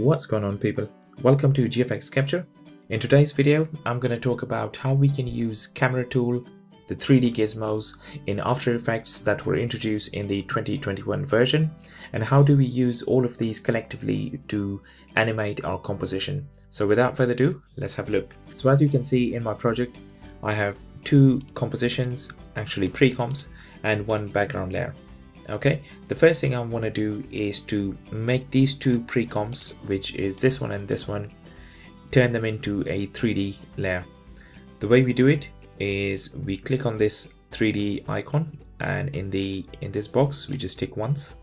What's going on people? Welcome to GFX Kapture. In today's video, I'm going to talk about how we can use camera tool, the 3D gizmos in After Effects that were introduced in the 2021 version, and how do we use all of these collectively to animate our composition. So without further ado, let's have a look. So as you can see in my project, I have two compositions, actually pre-comps, and one background layer okay the first thing I want to do is to make these two pre-comps which is this one and this one turn them into a 3d layer. The way we do it is we click on this 3d icon and in the in this box we just tick once.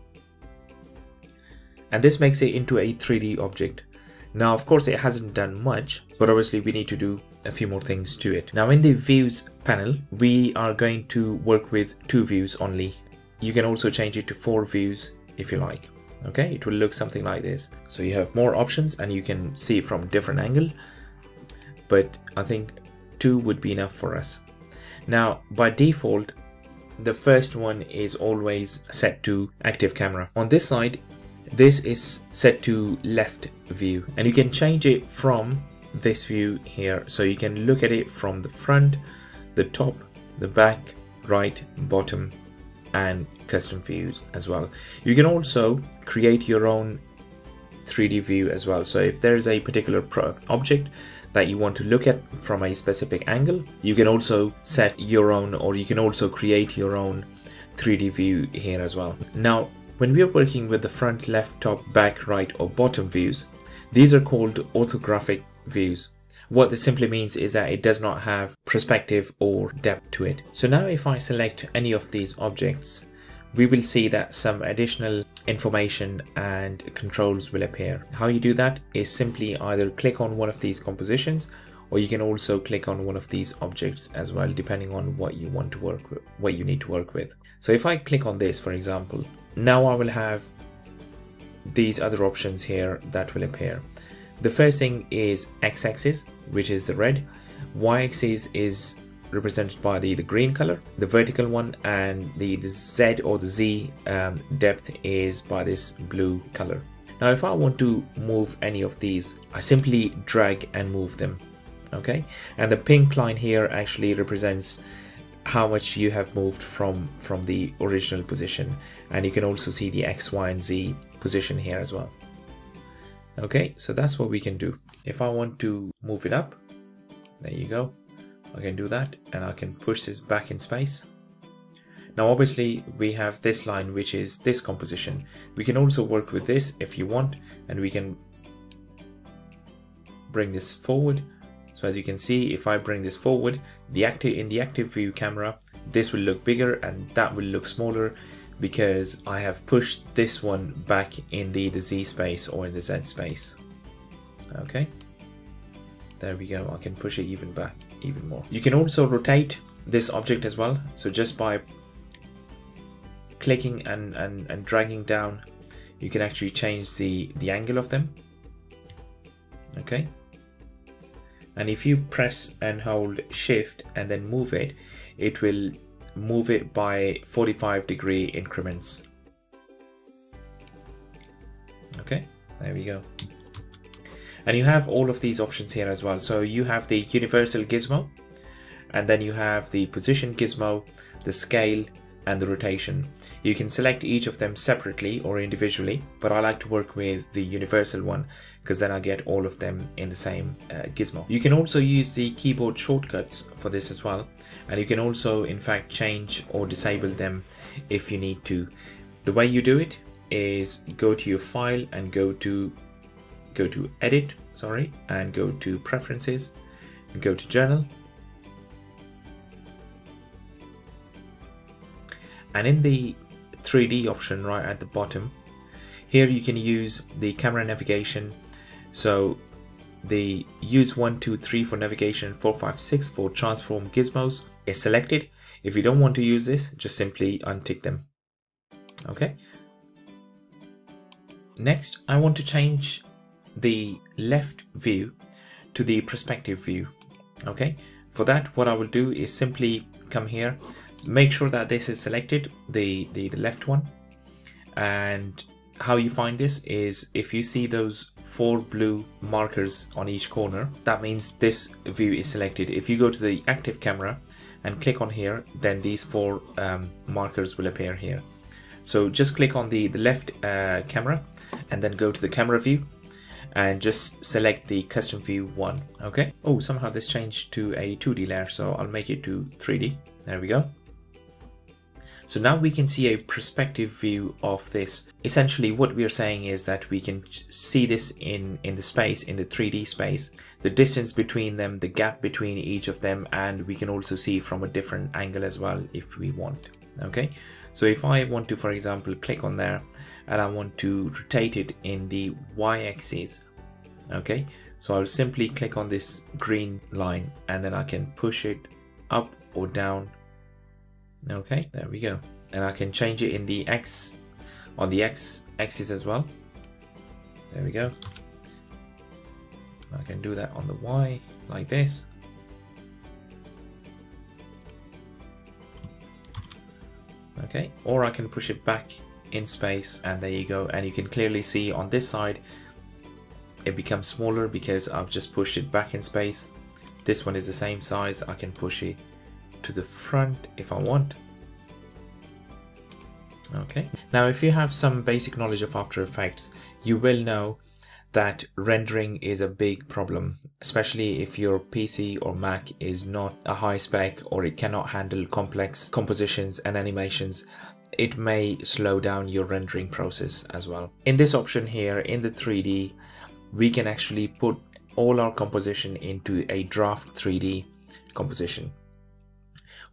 And this makes it into a 3d object. Now of course it hasn't done much but obviously we need to do a few more things to it. Now in the views panel we are going to work with two views only you can also change it to four views if you like. Okay, it will look something like this. So you have more options and you can see from different angle, but I think two would be enough for us. Now, by default, the first one is always set to active camera. On this side, this is set to left view and you can change it from this view here. So you can look at it from the front, the top, the back, right, bottom, and custom views as well. You can also create your own 3D view as well. So if there is a particular object that you want to look at from a specific angle, you can also set your own or you can also create your own 3D view here as well. Now, when we are working with the front, left, top, back, right or bottom views, these are called orthographic views. What this simply means is that it does not have perspective or depth to it. So now if I select any of these objects, we will see that some additional information and controls will appear. How you do that is simply either click on one of these compositions or you can also click on one of these objects as well depending on what you want to work with, what you need to work with. So if I click on this for example, now I will have these other options here that will appear. The first thing is x-axis, which is the red. Y-axis is represented by the, the green color, the vertical one, and the, the Z or the Z um, depth is by this blue color. Now, if I want to move any of these, I simply drag and move them. Okay, and the pink line here actually represents how much you have moved from from the original position and you can also see the x y and z position here as well Okay, so that's what we can do. If I want to move it up, there you go. I can do that and I can push this back in space. Now obviously we have this line which is this composition. We can also work with this if you want and we can bring this forward. So as you can see if I bring this forward, the active in the active view camera this will look bigger and that will look smaller because I have pushed this one back in the, the Z space or in the Z space. Okay, there we go. I can push it even back even more. You can also rotate this object as well. So just by clicking and, and, and dragging down, you can actually change the, the angle of them. Okay. And if you press and hold shift and then move it, it will move it by 45 degree increments. Okay, there we go. And you have all of these options here as well. So you have the universal gizmo, and then you have the position gizmo, the scale, and the rotation. You can select each of them separately or individually, but I like to work with the universal one because then I get all of them in the same uh, gizmo. You can also use the keyboard shortcuts for this as well, and you can also in fact change or disable them if you need to. The way you do it is go to your file and go to go to edit, sorry, and go to preferences, and go to general, and in the 3D option right at the bottom here you can use the camera navigation so the use 1 2 3 for navigation 4 5 6 for transform gizmos. Is selected. If you don't want to use this just simply untick them. Okay. Next I want to change the left view to the perspective view. Okay. For that what I will do is simply come here. Make sure that this is selected the, the, the left one. And how you find this is if you see those four blue markers on each corner, that means this view is selected. If you go to the active camera and click on here, then these four um, markers will appear here. So just click on the, the left uh, camera and then go to the camera view and just select the custom view one. Okay. Oh, somehow this changed to a 2D layer. So I'll make it to 3D. There we go. So now we can see a perspective view of this. Essentially what we are saying is that we can see this in, in the space, in the 3D space, the distance between them, the gap between each of them, and we can also see from a different angle as well if we want. Okay, so if I want to, for example, click on there and I want to rotate it in the y-axis, okay, so I'll simply click on this green line and then I can push it up or down okay there we go. And I can change it in the X on the X axis as well. There we go. I can do that on the Y like this. Okay or I can push it back in space and there you go. And you can clearly see on this side it becomes smaller because I've just pushed it back in space. This one is the same size. I can push it to the front if I want. Okay, now if you have some basic knowledge of After Effects, you will know that rendering is a big problem, especially if your PC or Mac is not a high spec or it cannot handle complex compositions and animations. It may slow down your rendering process as well. In this option here, in the 3D, we can actually put all our composition into a draft 3D composition.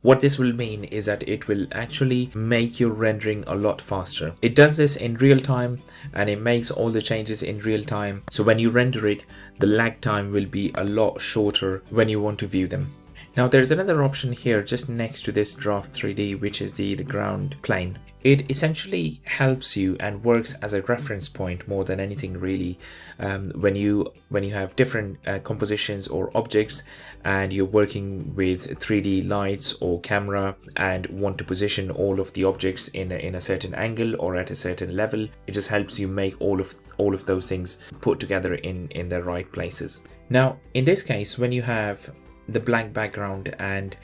What this will mean is that it will actually make your rendering a lot faster. It does this in real time and it makes all the changes in real time. So when you render it, the lag time will be a lot shorter when you want to view them. Now there's another option here just next to this draft 3D which is the, the ground plane. It essentially helps you and works as a reference point more than anything really um, when you when you have different uh, compositions or objects and you're working with 3D lights or camera and want to position all of the objects in a, in a certain angle or at a certain level it just helps you make all of all of those things put together in in the right places. Now in this case when you have the blank background and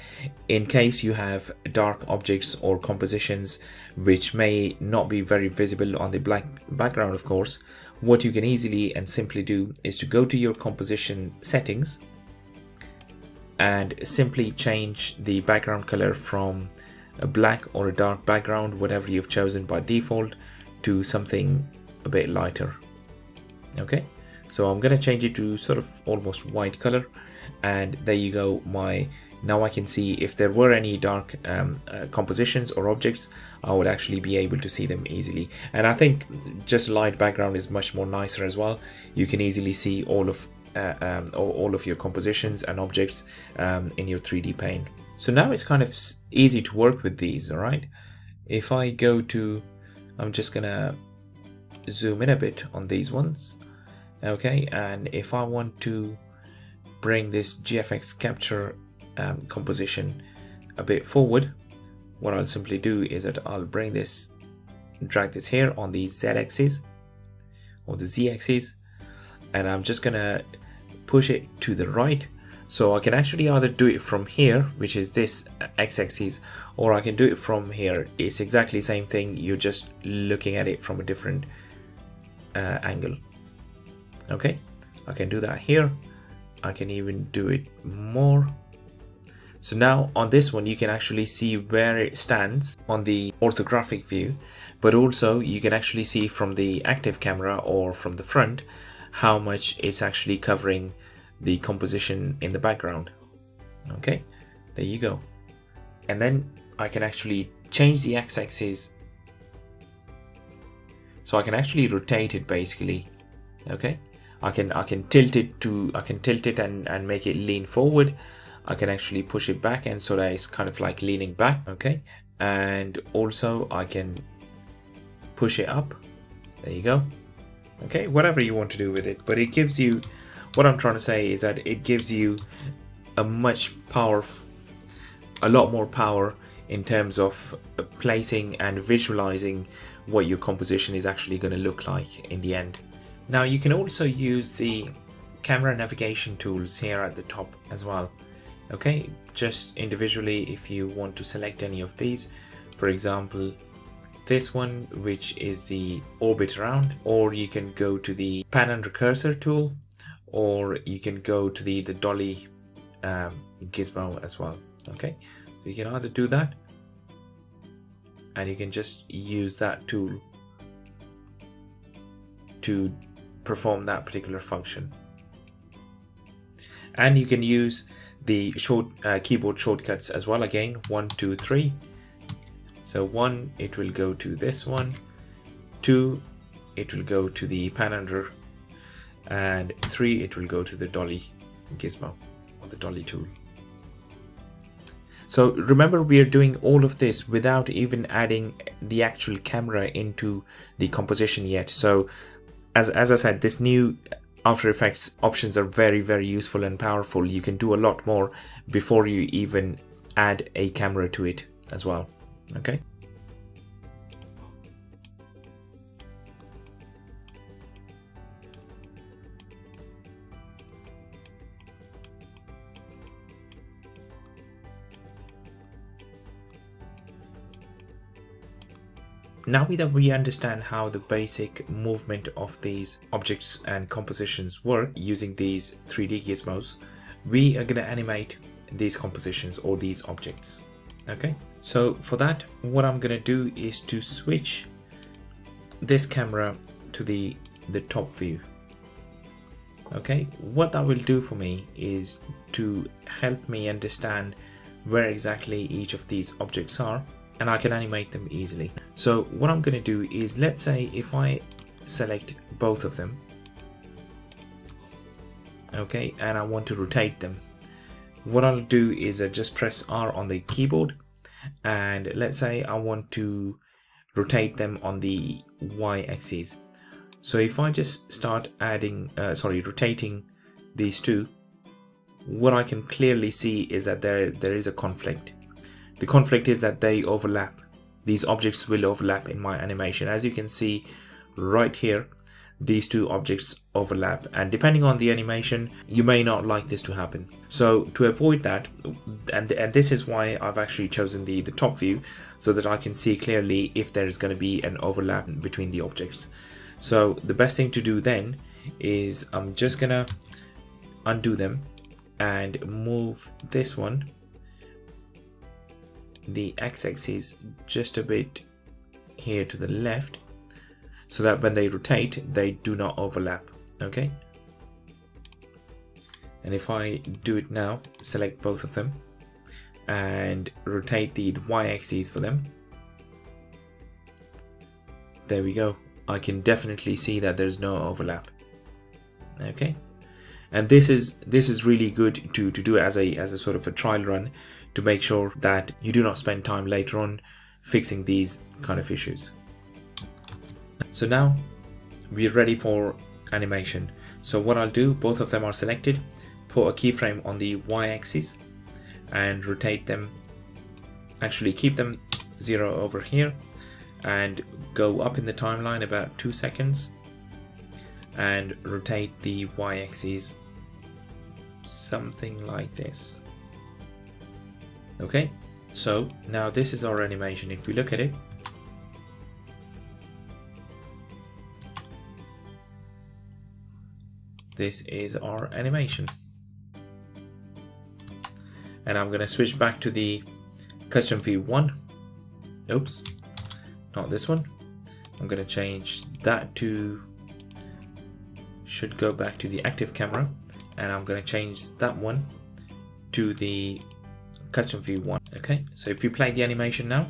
in case you have dark objects or compositions which may not be very visible on the black background of course what you can easily and simply do is to go to your composition settings and simply change the background color from a black or a dark background whatever you've chosen by default to something a bit lighter. Okay? So I'm gonna change it to sort of almost white color and there you go my now I can see if there were any dark um, uh, compositions or objects I would actually be able to see them easily. And I think just light background is much more nicer as well. You can easily see all of uh, um, all of your compositions and objects um, in your 3D pane so now it's kind of easy to work with these all right? If I go to I'm just gonna zoom in a bit on these ones. Okay and if I want to bring this GFX Kapture um, composition a bit forward, what I'll simply do is that I'll bring this, drag this here on the Z axis or the Z axis, and I'm just gonna push it to the right. So I can actually either do it from here, which is this X axis, or I can do it from here. It's exactly the same thing. You're just looking at it from a different uh, angle. Okay, I can do that here I can even do it more. So now on this one you can actually see where it stands on the orthographic view but also you can actually see from the active camera or from the front how much it's actually covering the composition in the background. Okay there you go. And then I can actually change the x-axis. So I can actually rotate it basically. Okay I can I can tilt it to I can tilt it and, and make it lean forward. I can actually push it back and so that it's kind of like leaning back okay? And also I can push it up. There you go. Okay whatever you want to do with it. But it gives you what I'm trying to say is that it gives you a much power a lot more power in terms of placing and visualizing what your composition is actually going to look like in the end. Now you can also use the camera navigation tools here at the top as well. Okay, just individually if you want to select any of these, for example, this one which is the orbit around or you can go to the pan under cursor tool or you can go to the the dolly um, gizmo as well okay so you can either do that and you can just use that tool to perform that particular function. And you can use the short uh, keyboard shortcuts as well. Again one two three. So one it will go to this one. Two it will go to the pan under and three it will go to the dolly gizmo or the dolly tool. So remember we are doing all of this without even adding the actual camera into the composition yet. So as, as I said this new after Effects options are very very useful and powerful. You can do a lot more before you even add a camera to it as well. Okay Now that we understand how the basic movement of these objects and compositions work using these 3D gizmos, we are going to animate these compositions or these objects. Okay, so for that, what I'm going to do is to switch this camera to the, the top view. Okay, what that will do for me is to help me understand where exactly each of these objects are and I can animate them easily. So what I'm going to do is let's say if I select both of them okay and I want to rotate them what I'll do is I just press R on the keyboard and let's say I want to rotate them on the Y axis so if I just start adding uh, sorry rotating these two what I can clearly see is that there there is a conflict the conflict is that they overlap. These objects will overlap in my animation. As you can see right here, these two objects overlap and depending on the animation you may not like this to happen so to avoid that and, and this is why I've actually chosen the the top view so that I can see clearly if there is going to be an overlap between the objects so the best thing to do then is I'm just gonna undo them and move this one the x-axis just a bit here to the left so that when they rotate they do not overlap okay? And if I do it now select both of them and rotate the, the y-axis for them there we go. I can definitely see that there's no overlap okay? And this is this is really good to to do as a as a sort of a trial run to make sure that you do not spend time later on fixing these kind of issues. So now we're ready for animation. So what I'll do, both of them are selected, put a keyframe on the y-axis and rotate them, actually keep them zero over here and go up in the timeline about two seconds and rotate the y-axis something like this. Okay, so now this is our animation. If we look at it, this is our animation. And I'm going to switch back to the custom view one. Oops, not this one. I'm going to change that to, should go back to the active camera. And I'm going to change that one to the custom view one. Okay, so if you play the animation now.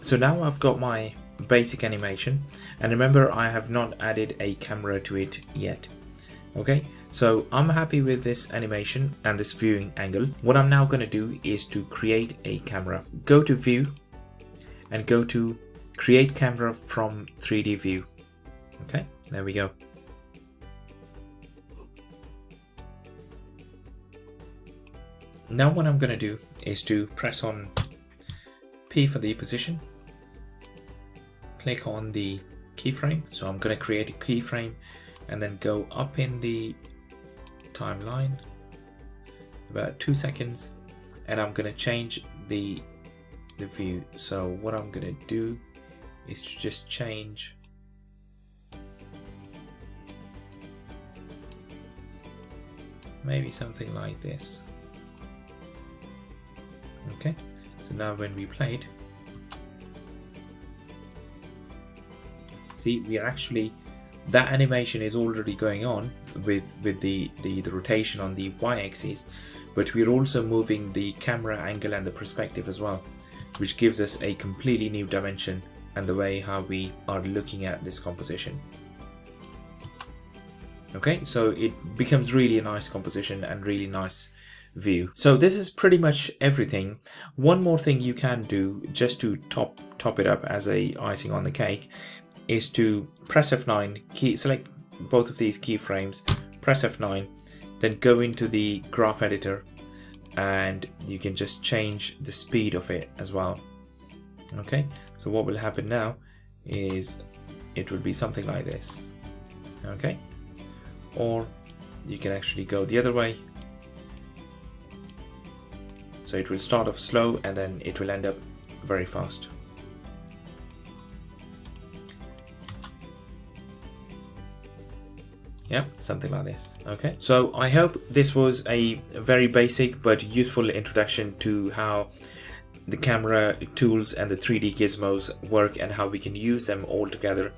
So now I've got my basic animation and remember I have not added a camera to it yet. Okay, so I'm happy with this animation and this viewing angle. What I'm now going to do is to create a camera. Go to view and go to create camera from 3D view. Okay, there we go. Now what I'm going to do is to press on P for the position. Click on the keyframe. So I'm going to create a keyframe and then go up in the timeline about two seconds and I'm going to change the the view so what I'm going to do is to just change maybe something like this okay so now when we play it see we are actually that animation is already going on with with the, the the rotation on the y-axis but we're also moving the camera angle and the perspective as well which gives us a completely new dimension and the way how we are looking at this composition. Okay so it becomes really a nice composition and really nice view. So this is pretty much everything. One more thing you can do just to top top it up as a icing on the cake is to press F9 key select both of these keyframes press F9 then go into the graph editor and you can just change the speed of it as well. Okay so what will happen now is it will be something like this. Okay or you can actually go the other way so it will start off slow and then it will end up very fast. Yeah something like this. Okay. So i hope this was a very basic but useful introduction to how the camera tools and the 3d gizmos work and how we can use them all together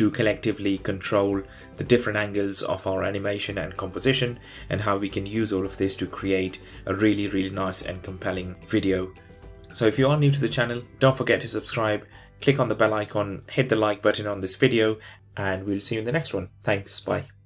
to collectively control the different angles of our animation and composition and how we can use all of this to create a really really nice and compelling video. So if you are new to the channel don't forget to subscribe click on the bell icon hit the like button on this video and we'll see you in the next one. Thanks bye